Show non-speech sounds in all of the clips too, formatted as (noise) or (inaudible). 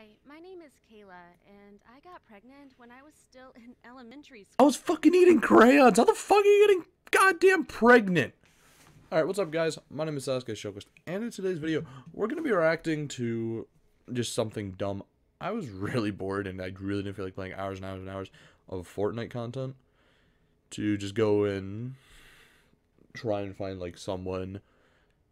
Hi, my name is Kayla, and I got pregnant when I was still in (laughs) elementary school. I was fucking eating crayons. How the fuck are you getting goddamn pregnant? Alright, what's up, guys? My name is Sasuke Shoquist, and in today's video, we're going to be reacting to just something dumb. I was really bored, and I really didn't feel like playing hours and hours and hours of Fortnite content to just go and try and find, like, someone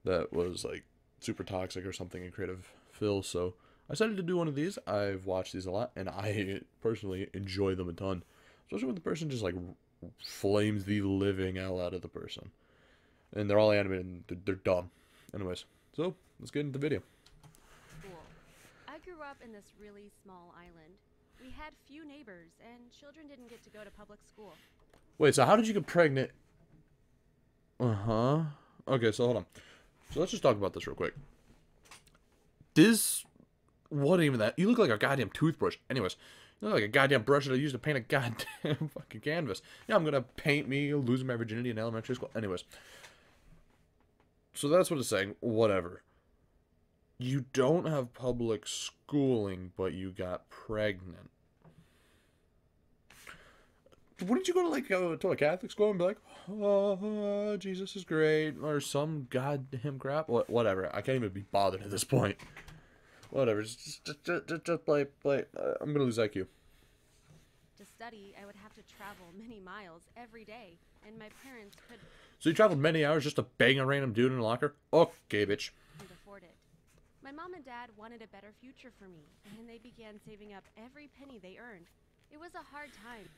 that was, like, super toxic or something in Creative Fill, so I decided to do one of these. I've watched these a lot, and I (laughs) personally enjoy them a ton. Especially when the person just like flames the living hell out of the person, and they're all animated and they're, they're dumb. Anyways, so let's get into the video. School. I grew up in this really small island. We had few neighbors, and children didn't get to go to public school. Wait, so how did you get pregnant? Uh huh. Okay, so hold on. So let's just talk about this real quick. This what even that? You look like a goddamn toothbrush. Anyways, you look like a goddamn brush that I used to paint a goddamn (laughs) fucking canvas. Yeah, I'm gonna paint me losing my virginity in elementary school. Anyways. So that's what it's saying. Whatever. You don't have public schooling, but you got pregnant. Wouldn't you go to like go to a Catholic school and be like, "Oh, Jesus is great," or some goddamn crap? What, whatever. I can't even be bothered at this point. Whatever. Just, just, just, just, play, play. Uh, I'm gonna lose IQ. To study, I would have to travel many miles every day, and my parents could So you traveled many hours just to bang a random dude in a locker? Okay, bitch. not afford it. My mom and dad wanted a better future for me, and they began saving up every penny they earned. It was a hard time.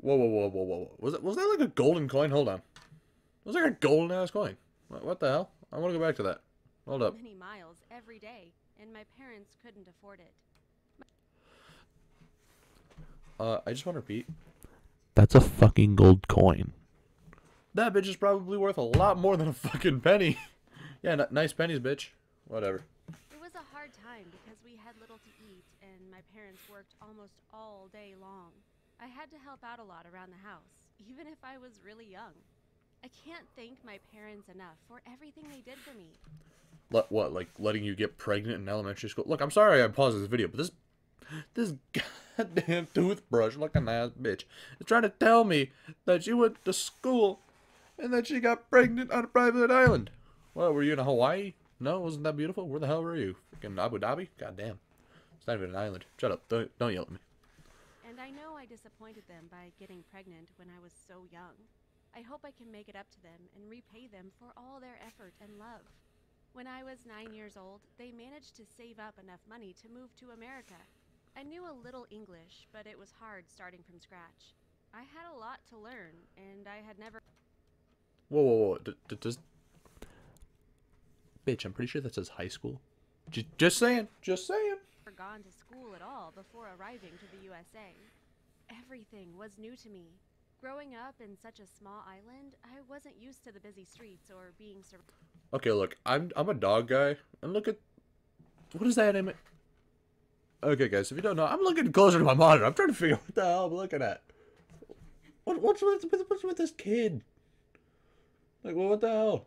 Whoa, whoa, whoa, whoa, whoa. Was it? Was that like a golden coin? Hold on. Was there a golden ass coin? What, what the hell? I want to go back to that. Hold up. Many miles every day, and my parents couldn't afford it. Uh, I just want to repeat. That's a fucking gold coin. That bitch is probably worth a lot more than a fucking penny. (laughs) yeah, n- nice pennies, bitch. Whatever. It was a hard time because we had little to eat, and my parents worked almost all day long. I had to help out a lot around the house, (laughs) even if I was really young. I can't thank my parents enough for everything they did for me. Let what? Like letting you get pregnant in elementary school? Look, I'm sorry I paused this video, but this this goddamn toothbrush looking ass bitch is trying to tell me that she went to school and that she got pregnant on a private island. What, were you in Hawaii? No, wasn't that beautiful? Where the hell were you? Freaking Abu Dhabi? God damn. It's not even an island. Shut up. Don't, don't yell at me. And I know I disappointed them by getting pregnant when I was so young. I hope I can make it up to them and repay them for all their effort and love. When I was nine years old, they managed to save up enough money to move to America. I knew a little English, but it was hard starting from scratch. I had a lot to learn, and I had never Whoa, whoa, whoa. D- does... Bitch, I'm pretty sure that says high school. J- just saying. Just saying. gone to school at all before arriving to the USA. Everything was new to me. Growing up in such a small island, I wasn't used to the busy streets or being surrounded. Okay, look, I'm I'm a dog guy, and look at what is that image? Okay, guys, if you don't know, I'm looking closer to my monitor. I'm trying to figure out what the hell I'm looking at. What what's with what's with this kid? Like, well, what the hell?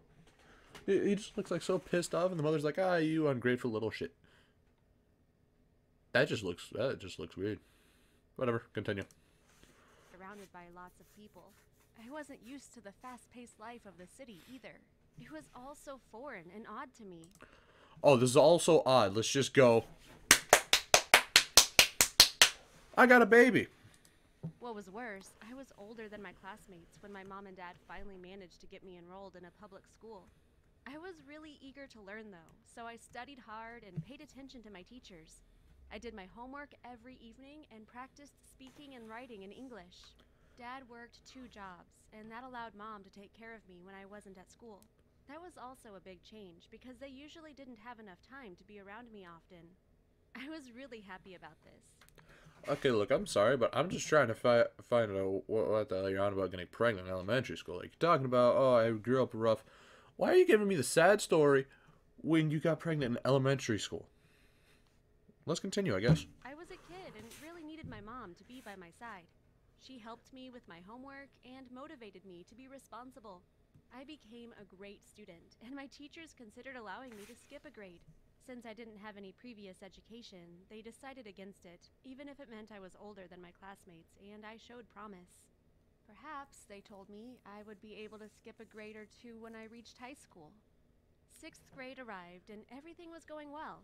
He, he just looks like so pissed off, and the mother's like, "Ah, you ungrateful little shit." That just looks that just looks weird. Whatever, continue. surrounded by lots of people. I wasn't used to the fast paced life of the city either. It was all so foreign and odd to me. Oh, this is all so odd. Let's just go. I got a baby. What was worse, I was older than my classmates when my mom and dad finally managed to get me enrolled in a public school. I was really eager to learn though, so I studied hard and paid attention to my teachers. I did my homework every evening and practiced speaking and writing in English. Dad worked two jobs, and that allowed mom to take care of me when I wasn't at school. That was also a big change because they usually didn't have enough time to be around me often. (laughs) I was really happy about this. Okay, look, I'm sorry, but I'm just trying to fi- find out what, what the hell you're on about getting pregnant in elementary school. Like, you're talking about, oh, I grew up rough. Why are you giving me the sad story when you got pregnant in elementary school? Let's continue, I guess. I was a kid and really needed my mom to be by my side. She helped me with my homework and motivated me to be responsible. I became a great student, and my teachers considered allowing me to skip a grade. Since I didn't have any previous education, they decided against it, even if it meant I was older than my classmates and I showed promise. Perhaps, they told me, I would be able to skip a grade or two when I reached high school. Sixth grade arrived and everything was going well.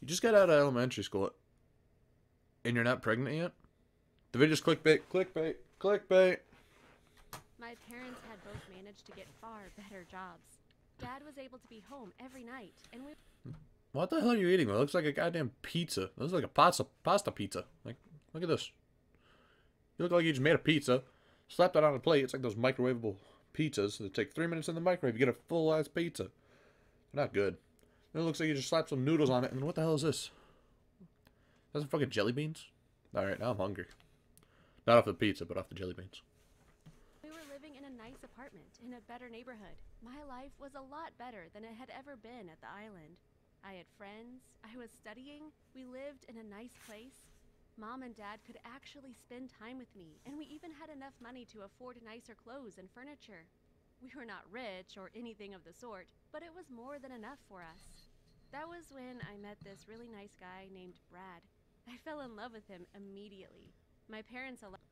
You just got out of elementary school, and you're not pregnant yet. The video's clickbait, clickbait, clickbait. My parents had both managed to get far better jobs. Dad was able to be home every night, and we What the hell are you eating? It looks like a goddamn pizza. It looks like a pasta pasta pizza. Like, look at this. You look like you just made a pizza, slapped it on a plate. It's like those microwavable pizzas that take three minutes in the microwave. You get a full ass pizza. They're not good. It looks like you just slapped some noodles on it, and what the hell is this? That's fucking jelly beans. All right, now I'm hungry. Not off the pizza, but off the jelly beans. we were living in a nice apartment in a better neighborhood. My life was a lot better than it had ever been at the island. I had friends, I was studying, we lived in a nice place. Mom and Dad could actually spend time with me, and we even had enough money to afford nicer clothes and furniture. We were not rich or anything of the sort, but it was more than enough for us. That was when I met this really nice guy named Brad. I fell in love with him immediately. My parents allowed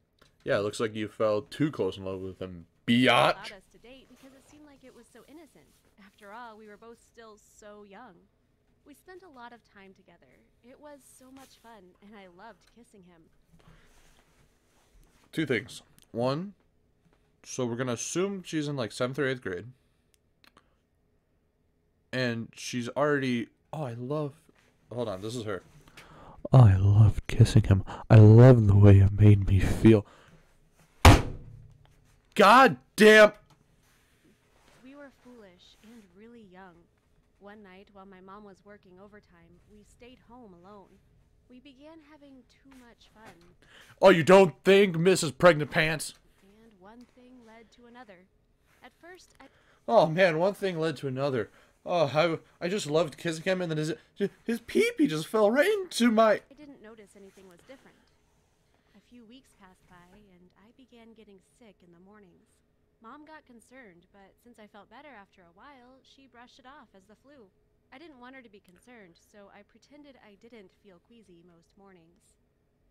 Yeah, it looks like you fell too close in love with him, biatch. us to date because it seemed like it was so innocent. After all, we were both still so young. We spent a lot of time together. It was so much fun, and I loved kissing him. two things. One, so we're gonna assume she's in like seventh or eighth grade, and she's already. Oh, I love. Hold on, this is her. I loved kissing him. I loved the way it made me feel. God damn. We were foolish and really young. One night, while my mom was working overtime, we stayed home alone. We began having too much fun, Oh, you don't think, Mrs. Pregnant Pants? and one thing led to another. At first, I Oh man, one thing led to another. Oh, I, I just loved kissing him, and then his his pee-pee just fell right into my. I didn't notice anything was different. Few weeks passed by, and I began getting sick in the mornings. Mom got concerned, but since I felt better after a while, she brushed it off as the flu. I didn't want her to be concerned, so I pretended I didn't feel queasy most mornings.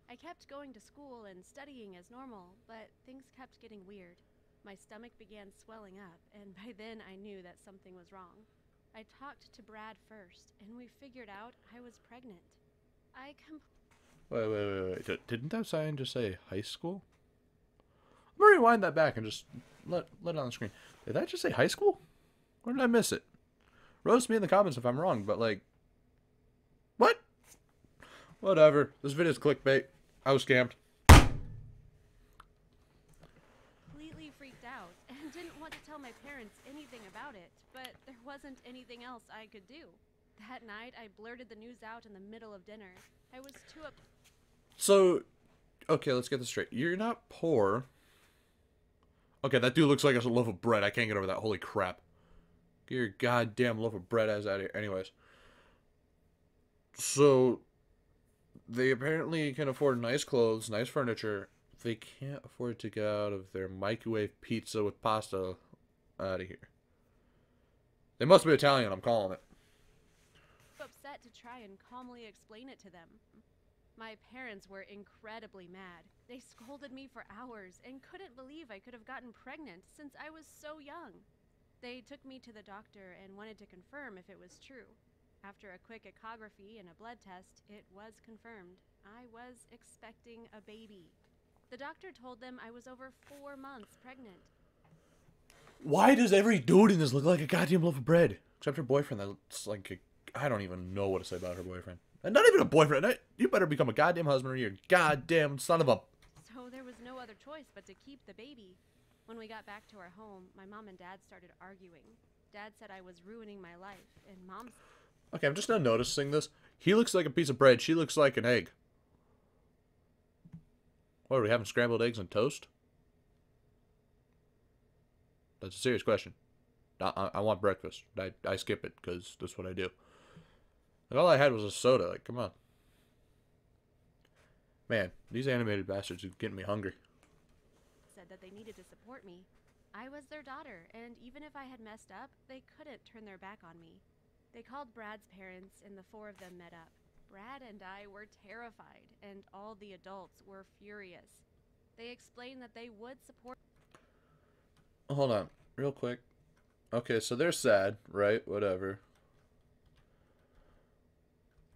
I kept going to school and studying as normal, but things kept getting weird. My stomach began swelling up, and (laughs) by then I knew that something was wrong. I talked to Brad first, and we figured out I was pregnant. I com- Wait, wait, wait, wait. Di- Didn't that sign just say high school? I'm gonna rewind that back and just let let it on the screen. Did that just say high school? Or did I miss it? Roast me in the comments if I'm wrong, but like, what? Whatever. This video's clickbait. I was scammed. completely freaked out (laughs) and didn't want to tell my parents anything about it, but there wasn't anything else I could do. That night, I blurted the news out in the middle of dinner. I was too up. So, okay, let's get this straight. You're not poor. Okay, that dude looks like a loaf of bread. I can't get over that. Holy crap. Get your goddamn loaf of bread ass out of here. Anyways. So, they apparently can afford nice clothes, nice furniture. They can't afford to get out of their microwave pizza with pasta out of here. They must be Italian, I'm calling it. upset to try and calmly explain it to them. My parents were incredibly mad. They scolded me for hours and couldn't believe I could have gotten pregnant since I was so young. They took me to the doctor and wanted to confirm if it was true. After a quick ecography and a blood test, it was confirmed. I was expecting a baby. The doctor told them I was over four months pregnant. Why does every dude in this look like a goddamn loaf of bread? Except her boyfriend. That's like I don't even know what to say about her boyfriend. And not even a boyfriend. I- You better become a goddamn husband or you're a goddamn son of a. So there was no other choice but to keep the baby. When we got back to our home, my mom and dad started arguing. Dad said I was ruining my life, and mom Okay, I'm just now noticing this. He looks like a piece of bread. She looks like an egg. What are we having? Scrambled eggs and toast? That's a serious question. I, I, I want breakfast. I, I skip it because that's what I do. And all I had was a soda. Like, come on. Man, these animated bastards are getting me hungry. said that they needed to support me. I was their daughter, and even if I had messed up, they couldn't turn their back on me. They called Brad's parents, and the four of them met up. Brad and I were terrified, and all the adults were furious. They explained that they would support. Hold on, real quick. Okay, so they're sad, right? Whatever.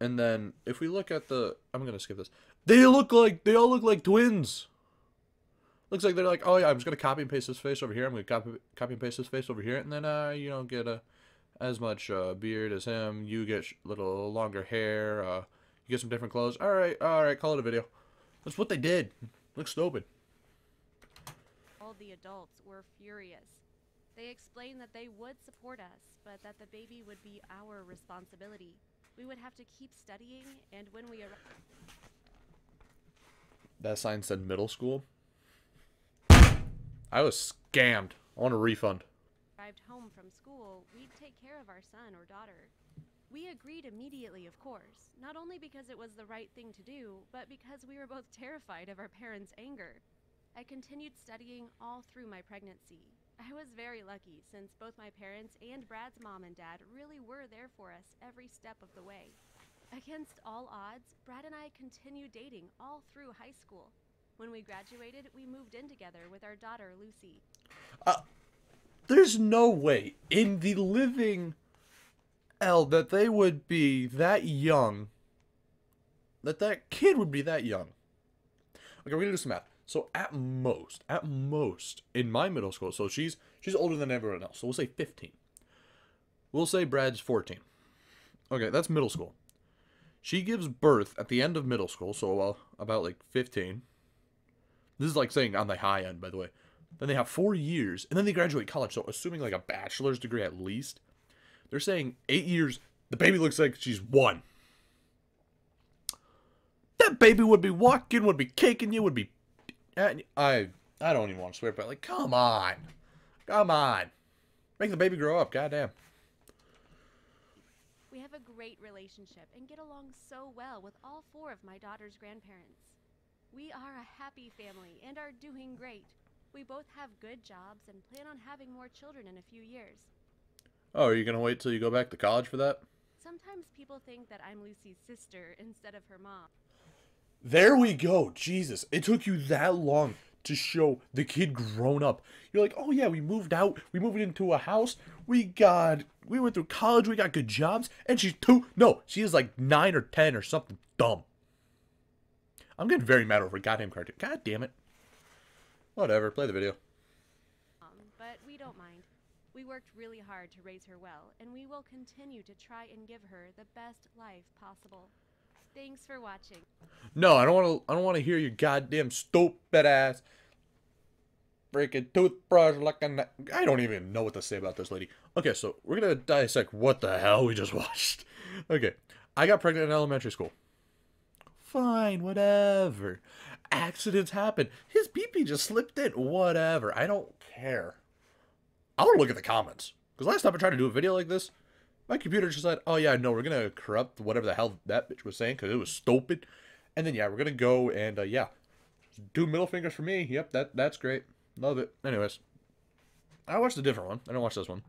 And then if we look at the, I'm gonna skip this. They look like they all look like twins. Looks like they're like, oh yeah, I'm just gonna copy and paste this face over here. I'm gonna copy copy and paste this face over here, and then uh, you know, get a as much uh, beard as him. You get little longer hair. Uh, you get some different clothes. All right, all right, call it a video. That's what they did. Looks stupid. All the adults were furious. They explained that they would support us, but that the baby would be our responsibility. We would have to keep studying, and when we arrived. That sign said middle school. I was scammed. I want a refund. arrived home from school, we'd take care of our son or daughter. We agreed immediately, of course, not only because it was the right thing to do, but because we were both terrified of our parents' anger. I continued studying all through my pregnancy. I was very lucky since both my parents and Brad's mom and dad really were there for us every step of the way. Against all odds, Brad and I continued dating all through high school. When we graduated, we moved in together with our daughter, Lucy. Uh, there's no way in the living hell that they would be that young. That that kid would be that young. Okay, we're gonna do some math. So at most, at most, in my middle school, so she's she's older than everyone else. So we'll say 15. We'll say Brad's 14. Okay, that's middle school. She gives birth at the end of middle school, so about like 15. This is like saying on the high end, by the way. Then they have four years, and then they graduate college. So assuming like a bachelor's degree at least, they're saying eight years. The baby looks like she's one. That baby would be walking, would be caking you, would be. I I oh, I don't even want to swear, but like, come on, come on, make the baby grow up. Goddamn. We have a great relationship and get along so well with all four of my daughter's grandparents. We are a happy family and are doing great. We both have good jobs and plan on having more children in a few years. Oh, are you gonna wait till you go back to college for that? Sometimes people think that I'm Lucy's sister instead of her mom. There we go. Jesus, it took you that long to show the kid grown up. You're like, oh yeah, we moved out, we moved into a house, we got, we went through college, we got good jobs, and she's two. No, she is like nine or ten or something dumb. I'm getting very mad over a goddamn cartoon. God damn it. Whatever, play the video. Um, but we don't mind. We worked really hard to raise her well, and we will continue to try and give her the best life possible. Thanks for watching. No, I don't want to. I don't want to hear your goddamn stupid ass freaking toothbrush like I don't even know what to say about this lady. Okay, so we're gonna dissect what the hell we just (laughs) watched. Okay, I got pregnant in elementary school. Fine, whatever. Accidents happen. His BP just slipped in. Whatever. I don't care. I want to look at the comments because last time I tried to do a video like this, my computer just said, "Oh yeah, no, we're gonna corrupt whatever the hell that bitch was saying because it was stupid." And then yeah, we're gonna go and uh, yeah, do middle fingers for me. Yep, that that's great. Love it. Anyways, I watched a different one. I didn't watch this one.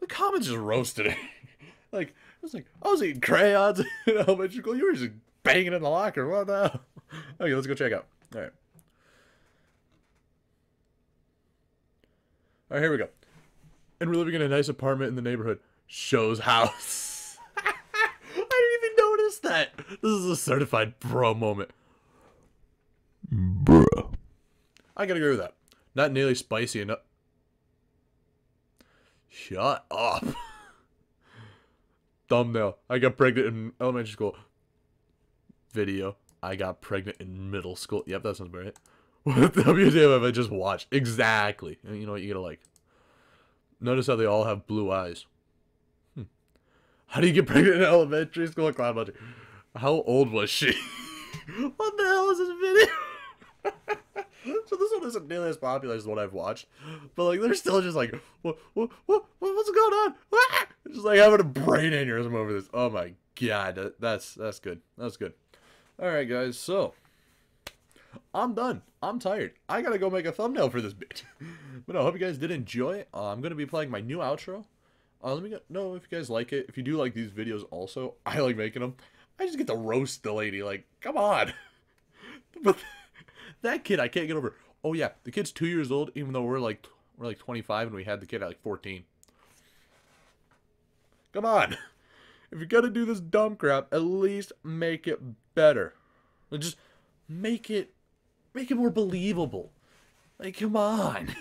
The comments just roasted it. (laughs) like it was like I was eating crayons in elementary school. You were just banging in the locker. What the? (laughs) Okay, let's go check out. All right. All right, here we go. And we're living in a nice apartment in the neighborhood. Shows house. (laughs) I didn't even notice that. This is a certified bro moment. Bruh. I gotta agree with that. Not nearly spicy enough. Shut up. (laughs) Thumbnail. I got pregnant in elementary school. Video. I got pregnant in middle school. Yep, that sounds about right. (laughs) What the WTF have I just watched? Exactly. You know what you gotta like. Notice how they all have blue eyes. How do you get pregnant in elementary school? Cloud. How old was she? (laughs) what the hell is this video? (laughs) so this one isn't nearly as popular as the one I've watched, but like they're still just like, what, what, what, what's going on? (laughs) Just like having a brain aneurysm over this. Oh my god, that, that's that's good. That's good. All right, guys. So I'm done. I'm tired. I gotta go make a thumbnail for this bit. but no, I hope you guys did enjoy. Uh, I'm gonna be playing my new outro. Uh, let me know if you guys like it. If you do like these videos, also, (laughs) I like making them. I just get to roast the lady. Like, come on. (laughs) but (laughs) that kid, I can't get over. Oh yeah, the kid's two years old, even though we're like we're like 25 and we had the kid at like 14. Come on. If you're gonna do this dumb crap, at least make it better. Just make it make it more believable. Like, come on.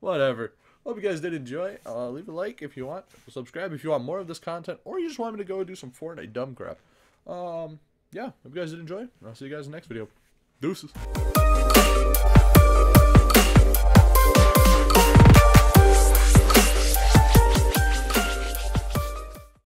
Whatever. Hope you guys did enjoy. Uh, leave a like if you want. Subscribe if you want more of this content, or you just want me to go do some Fortnite dumb crap. Um, yeah. Hope you guys did enjoy. I'll see you guys in the next video. Deuces.